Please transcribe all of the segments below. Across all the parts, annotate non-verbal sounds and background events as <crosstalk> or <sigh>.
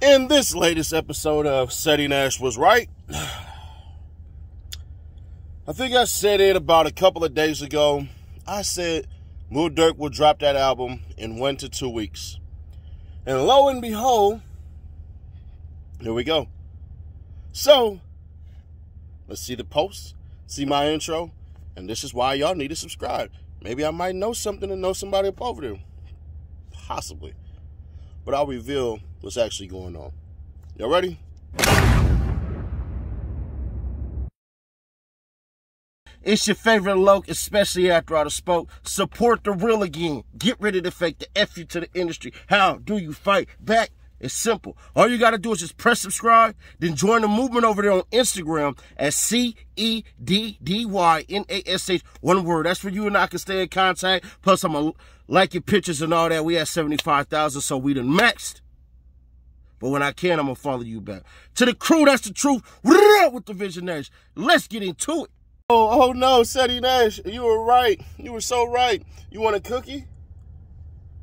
In this latest episode of Ceddy Nash Was Right, I think I said it about a couple of days ago. I said Lil Durk will drop that album in one to two weeks. And lo and behold, here we go. So, let's see the post, see my intro, and this is why y'all need to subscribe. Maybe I might know something and know somebody up over there. Possibly. But I'll reveal what's actually going on. Y'all ready? It's your favorite loc, especially after I spoke. Support the real again. Get rid of the fake, the F you to the industry. How do you fight back? It's simple. All you got to do is just press subscribe, then join the movement over there on Instagram at C E D D Y N A S H. One word. That's for you and I can stay in contact. Plus, I'm to like your pictures and all that. We have 75,000, so we done maxed. But when I can, I'm going to follow you back. To the crew, that's the truth. With the visionaries. Let's get into it. Oh, oh no, Ceddy Nash, you were right. You were so right. You want a cookie?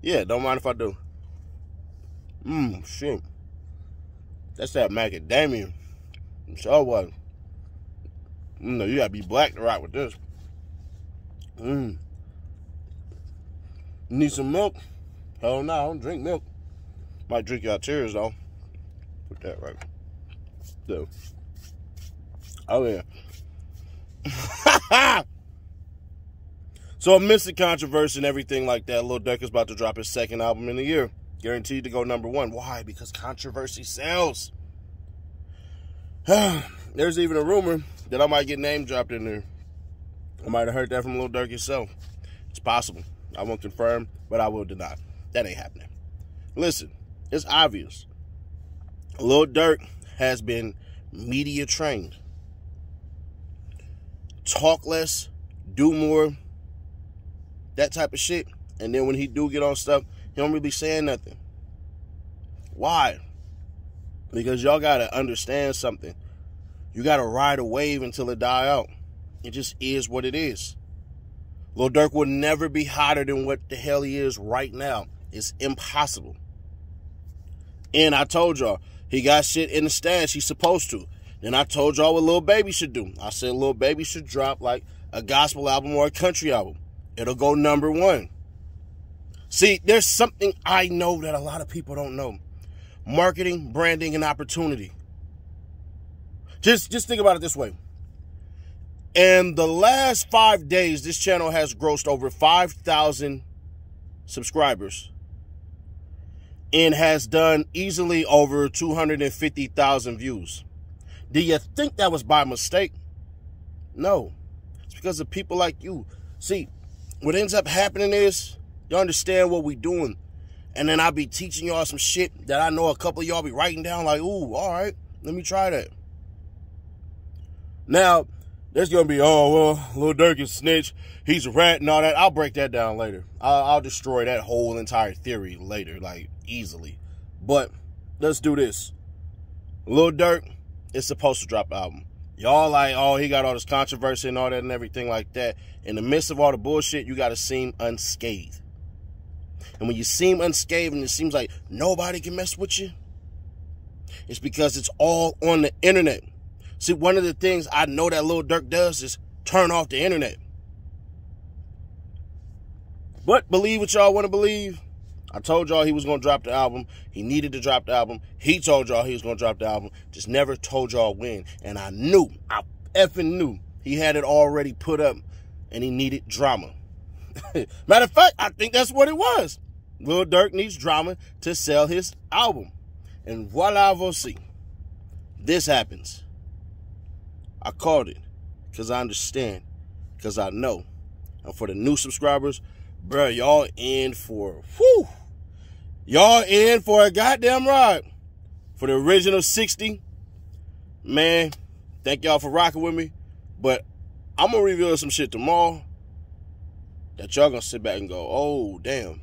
Yeah, don't mind if I do. Mmm, shit. That's that macadamia. So what? Know, you gotta be black to rock with this. Mmm. Need some milk? Hell no, I don't drink milk. Might drink your tears though. Put that right. So. Oh yeah. <laughs> so amidst the controversy and everything like that, Lil Durk is about to drop his second album in a year. Guaranteed to go number one. Why? Because controversy sells. <sighs> There's even a rumor that I might get name dropped in there. I might have heard that from Lil Durk himself. It's possible. I won't confirm, but I will deny. That ain't happening. Listen, it's obvious. Lil Durk has been media trained. Talk less, do more, that type of shit. And then when he do get on stuff, he don't really saying nothing. Why? Because y'all gotta understand something. You gotta ride a wave until it die out. It just is what it is. Lil Durk will never be hotter than what the hell he is right now. It's impossible. And I told y'all, he got shit in the stash he's supposed to. Then I told y'all what Lil Baby should do. I said Lil Baby should drop like a gospel album or a country album. It'll go number one. See, there's something I know that a lot of people don't know. Marketing, branding, and opportunity. Just, just think about it this way. In the last five days, this channel has grossed over 5,000 subscribers and has done easily over 250,000 views. Do you think that was by mistake? No. It's because of people like you. See, what ends up happening is you understand what we're doing. And then I'll be teaching y'all some shit that I know a couple y'all be writing down like, ooh, all right, let me try that. Now, there's to be, oh, well, Lil Durk is snitch. He's a rat and all that. I'll break that down later. I'll, I'll destroy that whole entire theory later, like, easily. But let's do this. Lil Durk is supposed to drop an album. Y'all like, oh, he got all this controversy and all that and everything like that. In the midst of all the bullshit, you got to seem unscathed. And when you seem unscathed and it seems like nobody can mess with you, it's because it's all on the internet. See, one of the things I know that Lil Durk does is turn off the internet. But believe what y'all want to believe. I told y'all he was going to drop the album. He needed to drop the album. He told y'all he was going to drop the album. Just never told y'all when. And I knew, I effing knew he had it already put up and he needed drama. <laughs> Matter of fact, I think that's what it was. Lil Durk needs drama to sell his album. And voila, voici. This happens. I called it because I understand, because I know. And for the new subscribers, bro, y'all in for, whew, Y'all in for a goddamn ride. For the original 60, man, thank y'all for rocking with me. But I'm going to reveal some shit tomorrow that y'all going to sit back and go, oh, damn.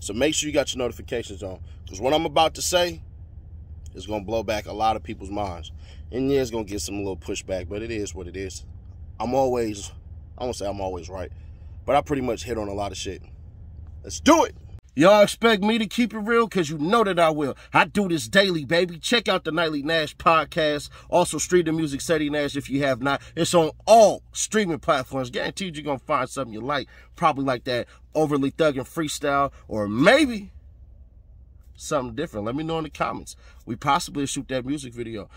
So make sure you got your notifications on. Because what I'm about to say is going to blow back a lot of people's minds. And yeah, it's going to get some little pushback, but it is what it is. I'm always, I won't say I'm always right, but I pretty much hit on a lot of shit. Let's do it. Y'all expect me to keep it real? Because you know that I will. I do this daily, baby. Check out the Nightly Nash podcast. Also, Street the Music Ceddy Nash if you have not. It's on all streaming platforms. Guaranteed you're going to find something you like. Probably like that overly thugging freestyle or maybe something different. Let me know in the comments. We possibly shoot that music video.